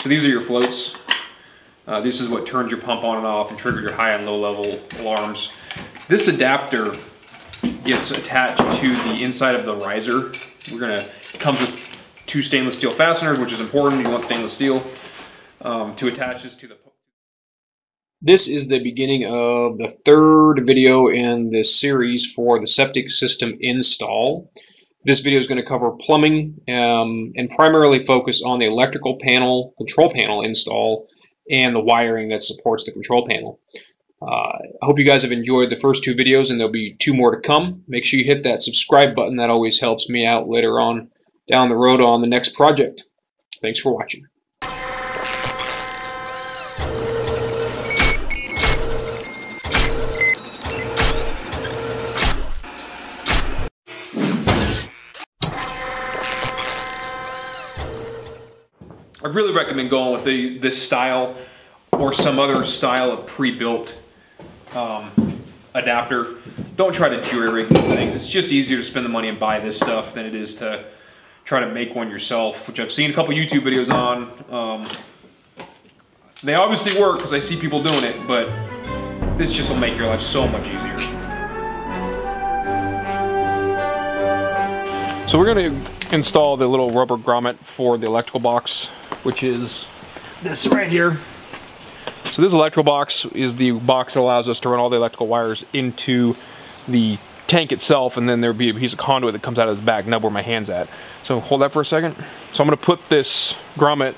So these are your floats. Uh, this is what turns your pump on and off and triggers your high and low level alarms. This adapter gets attached to the inside of the riser. We're gonna, it comes with two stainless steel fasteners, which is important, you want stainless steel, um, to attach this to the this is the beginning of the third video in this series for the septic system install. This video is going to cover plumbing um, and primarily focus on the electrical panel, control panel install, and the wiring that supports the control panel. Uh, I hope you guys have enjoyed the first two videos and there'll be two more to come. Make sure you hit that subscribe button. That always helps me out later on down the road on the next project. Thanks for watching. I really recommend going with the, this style or some other style of pre-built um, adapter. Don't try to jury rig these things. It's just easier to spend the money and buy this stuff than it is to try to make one yourself, which I've seen a couple YouTube videos on. Um, they obviously work because I see people doing it, but this just will make your life so much easier. So we're going to install the little rubber grommet for the electrical box which is this right here. So this electrical box is the box that allows us to run all the electrical wires into the tank itself and then there'll be a piece of conduit that comes out of this back nub where my hand's at. So hold that for a second. So I'm gonna put this grommet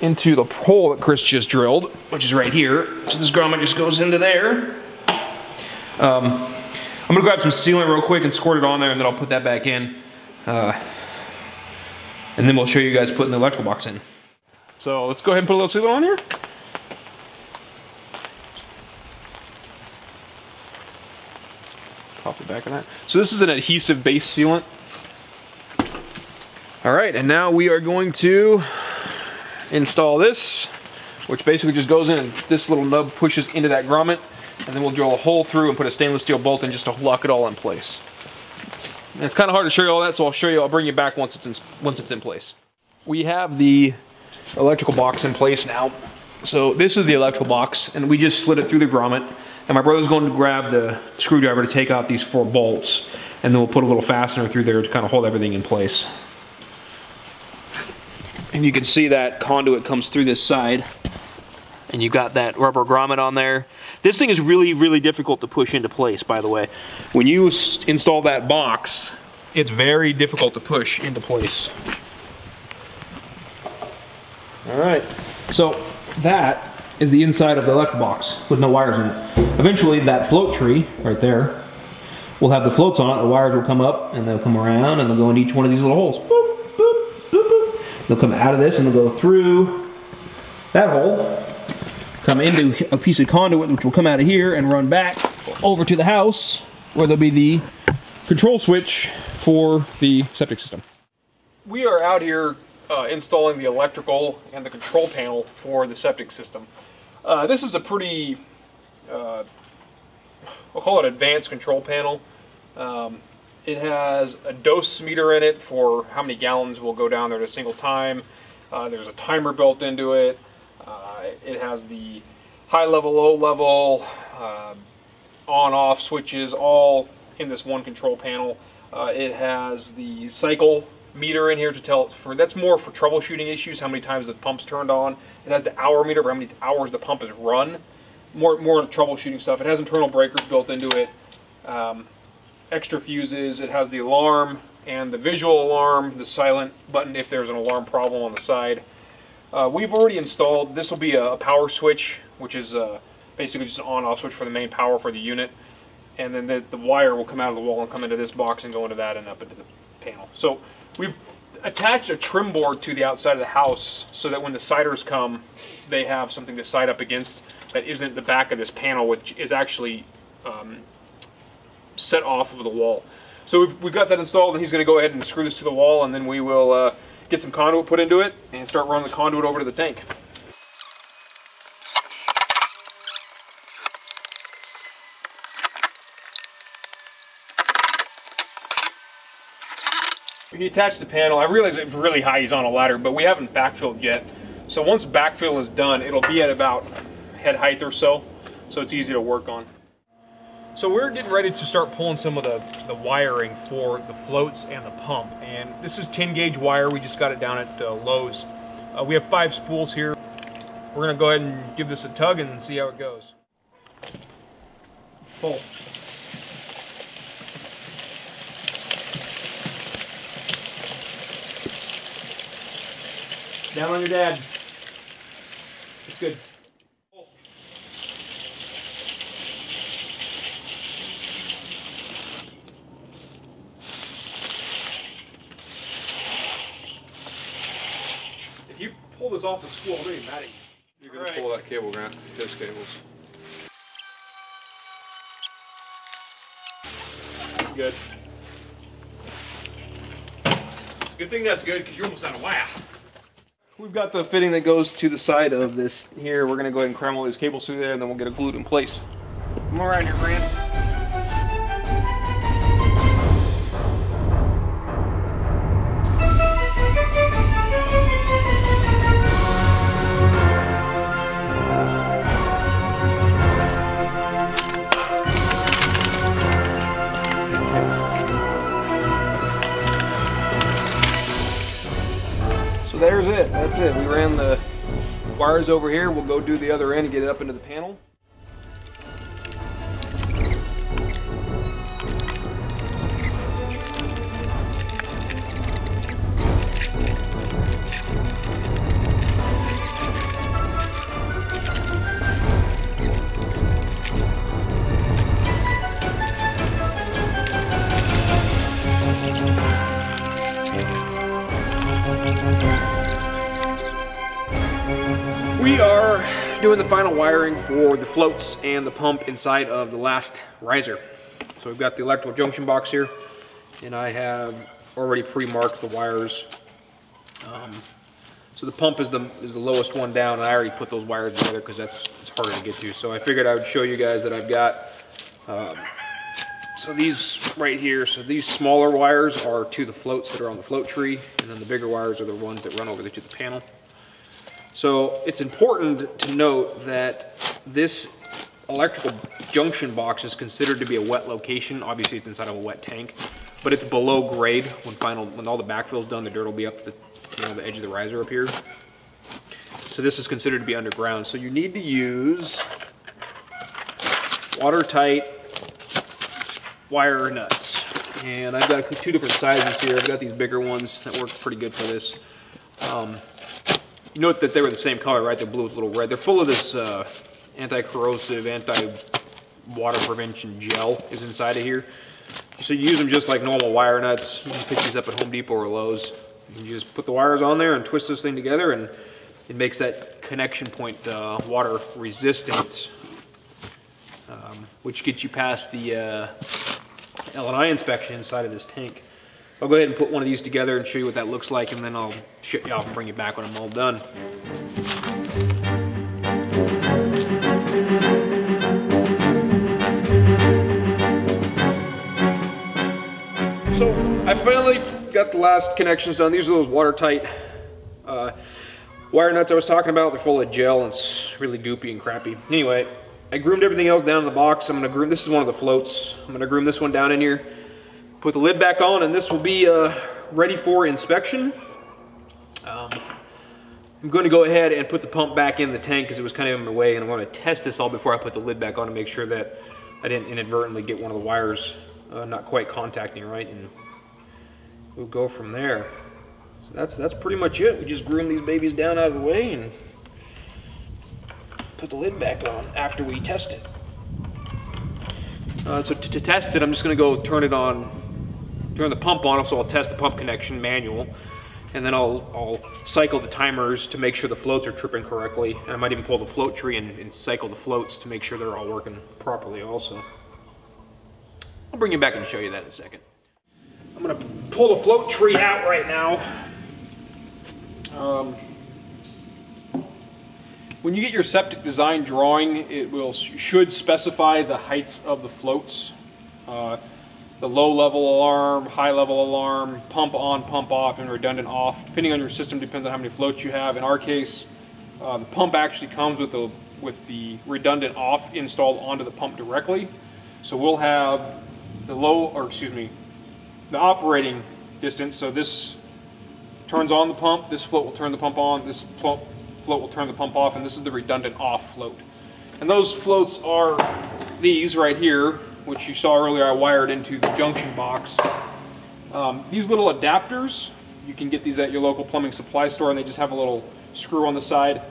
into the hole that Chris just drilled, which is right here. So this grommet just goes into there. Um, I'm gonna grab some sealant real quick and squirt it on there and then I'll put that back in. Uh, and then we'll show you guys putting the electrical box in. So let's go ahead and put a little sealant on here. Pop the back of that. So this is an adhesive base sealant. All right, and now we are going to install this, which basically just goes in and this little nub pushes into that grommet, and then we'll drill a hole through and put a stainless steel bolt in just to lock it all in place. And it's kind of hard to show you all that, so I'll show you, I'll bring you back once it's in, once it's in place. We have the electrical box in place now. So this is the electrical box, and we just slid it through the grommet. And my brother's going to grab the screwdriver to take out these four bolts, and then we'll put a little fastener through there to kind of hold everything in place. And you can see that conduit comes through this side, and you've got that rubber grommet on there. This thing is really, really difficult to push into place, by the way. When you install that box, it's very difficult to push into place. All right, so that is the inside of the electric box with no wires in it. Eventually that float tree right there will have the floats on it, the wires will come up and they'll come around and they'll go in each one of these little holes. Boop, boop, boop, they'll come out of this and they'll go through that hole, come into a piece of conduit which will come out of here and run back over to the house where there'll be the control switch for the septic system. We are out here uh, installing the electrical and the control panel for the septic system. Uh, this is a pretty, uh, we'll call it advanced control panel. Um, it has a dose meter in it for how many gallons will go down there at a single time. Uh, there's a timer built into it. Uh, it has the high level, low level, uh, on off switches all in this one control panel. it has the cycle meter in here to tell for that's more for troubleshooting issues how many times the pump's turned on. It has the hour meter for how many hours the pump is run. More more troubleshooting stuff. It has internal breakers built into it um, extra fuses. It has the alarm and the visual alarm the silent button if there's an alarm problem on the side uh, we've already installed this will be a, power switch which is uh, basically just an on off switch for the main power for the unit and then the, the wire will come out of the wall and come into this box and go into that and up into the panel so We've attached a trim board to the outside of the house so that when the siders come, they have something to side up against that isn't the back of this panel, which is actually um, set off of the wall. So we've, we've got that installed and he's going to go ahead and screw this to the wall and then we will uh, get some conduit put into it and start running the conduit over to the tank. He attached the panel. I realize it's really high, he's on a ladder, but we haven't backfilled yet. So once backfill is done, it'll be at about head height or so, so it's easy to work on. So we're getting ready to start pulling some of the, the wiring for the floats and the pump. And this is 10 gauge wire. We just got it down at uh, Lowe's. Uh, we have five spools here. We're gonna go ahead and give this a tug and see how it goes. Pull. Down on your dad. It's good. If you pull this off the school I'm really mad at you. You're gonna Alright. pull that cable, we're gonna have to fish cables. Good. Good thing that's good because you're almost out of wire. We've got the fitting that goes to the side of this here. We're gonna go ahead and cram all these cables through there and then we'll get it glued in place. Come around here, Grant. It. That's it. We ran the wires over here. We'll go do the other end and get it up into the panel. Doing the final wiring for the floats and the pump inside of the last riser. So we've got the electrical junction box here, and I have already pre-marked the wires. Um, so the pump is the is the lowest one down, and I already put those wires together because that's it's harder to get to. So I figured I would show you guys that I've got. Um, so these right here, so these smaller wires are to the floats that are on the float tree, and then the bigger wires are the ones that run over to the panel. So it's important to note that this electrical junction box is considered to be a wet location. Obviously, it's inside of a wet tank, but it's below grade. When final, when all the backfill's done, the dirt will be up to the, you know, the edge of the riser up here. So this is considered to be underground. So you need to use watertight wire nuts. And I've got two different sizes here. I've got these bigger ones that work pretty good for this. Um, you note that they were the same color, right? They're blue with a little red. They're full of this uh, anti-corrosive, anti-water prevention gel is inside of here. So you use them just like normal wire nuts. You can pick these up at Home Depot or Lowe's. You just put the wires on there and twist this thing together and it makes that connection point uh, water resistant, um, which gets you past the uh, L&I inspection inside of this tank. I'll go ahead and put one of these together and show you what that looks like, and then I'll shut you off and bring you back when I'm all done. So I finally got the last connections done. These are those watertight uh, wire nuts I was talking about. They're full of gel and it's really goopy and crappy. Anyway, I groomed everything else down in the box. I'm gonna groom, this is one of the floats. I'm gonna groom this one down in here, put the lid back on, and this will be uh, ready for inspection. Um, I'm going to go ahead and put the pump back in the tank because it was kind of in the way, and I'm going to test this all before I put the lid back on to make sure that I didn't inadvertently get one of the wires uh, not quite contacting right, and we'll go from there. So that's that's pretty much it. We just groom these babies down out of the way and put the lid back on after we test it. Uh, so to test it, I'm just going to go turn it on, turn the pump on, so I'll test the pump connection manual, and then I'll, I'll cycle the timers to make sure the floats are tripping correctly, and I might even pull the float tree and, and cycle the floats to make sure they're all working properly also. I'll bring you back and show you that in a second. I'm going to pull the float tree out right now. Um, when you get your septic design drawing, it will should specify the heights of the floats. Uh, the low level alarm, high level alarm, pump on, pump off, and redundant off. Depending on your system, depends on how many floats you have. In our case, Uh, the pump actually comes with the with the redundant off installed onto the pump directly. So we'll have the low, or excuse me, the operating distance. So this turns on the pump, this float will turn the pump on, this float will turn the pump off, and this is the redundant off float. And those floats are these right here, which you saw earlier I wired into the junction box. Um, these little adapters, you can get these at your local plumbing supply store and they just have a little screw on the side.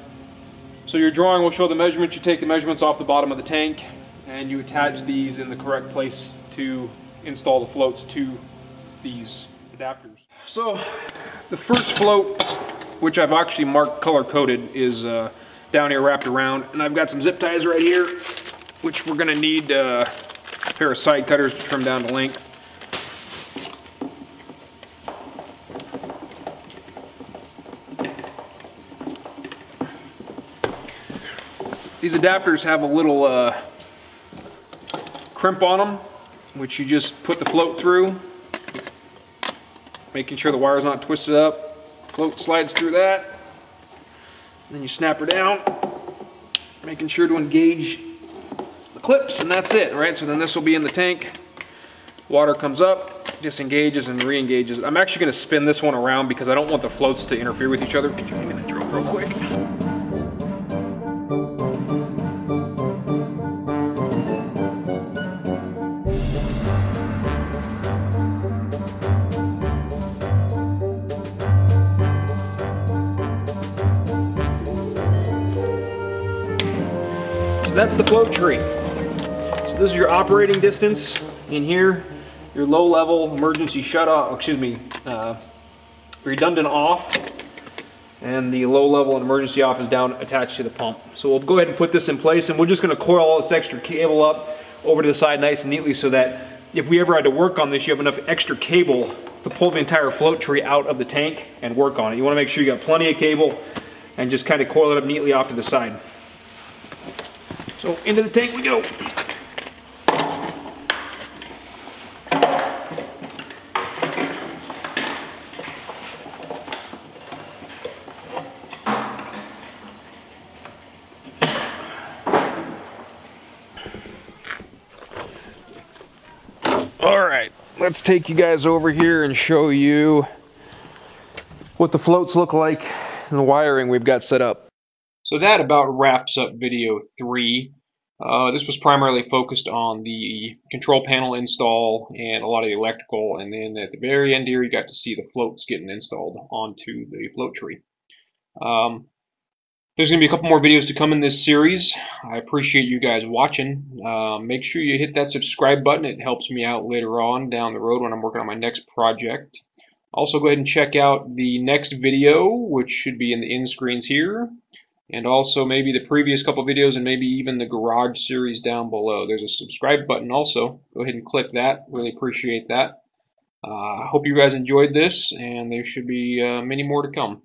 So your drawing will show the measurements. You take the measurements off the bottom of the tank and you attach these in the correct place to install the floats to these adapters. So the first float, which I've actually marked color coded, is uh, down here wrapped around. And I've got some zip ties right here, which we're gonna need uh, pair of side cutters to trim down the length. These adapters have a little uh, crimp on them, which you just put the float through, making sure the wire's not twisted up. Float slides through that, then you snap her down, making sure to engage clips, and that's it, right? So then this will be in the tank. Water comes up, disengages and re-engages. I'm actually gonna spin this one around because I don't want the floats to interfere with each other. Could you give me the drill real quick? So that's the float tree. This is your operating distance in here, your low level emergency shut off, excuse me, uh, redundant off, and the low level and emergency off is down attached to the pump. So we'll go ahead and put this in place and we're just gonna coil all this extra cable up over to the side nice and neatly so that if we ever had to work on this, you have enough extra cable to pull the entire float tree out of the tank and work on it. You wanna make sure you got plenty of cable and just kind of coil it up neatly off to the side. So into the tank we go. All right, let's take you guys over here and show you what the floats look like and the wiring we've got set up. So that about wraps up video three. Uh, this was primarily focused on the control panel install and a lot of the electrical, and then at the very end here, you got to see the floats getting installed onto the float tree. Um, there's going to be a couple more videos to come in this series. I appreciate you guys watching. Uh, make sure you hit that subscribe button. It helps me out later on down the road when I'm working on my next project. Also, go ahead and check out the next video, which should be in the end screens here and also maybe the previous couple videos and maybe even the garage series down below. There's a subscribe button also. Go ahead and click that. Really appreciate that. I uh, hope you guys enjoyed this, and there should be uh, many more to come.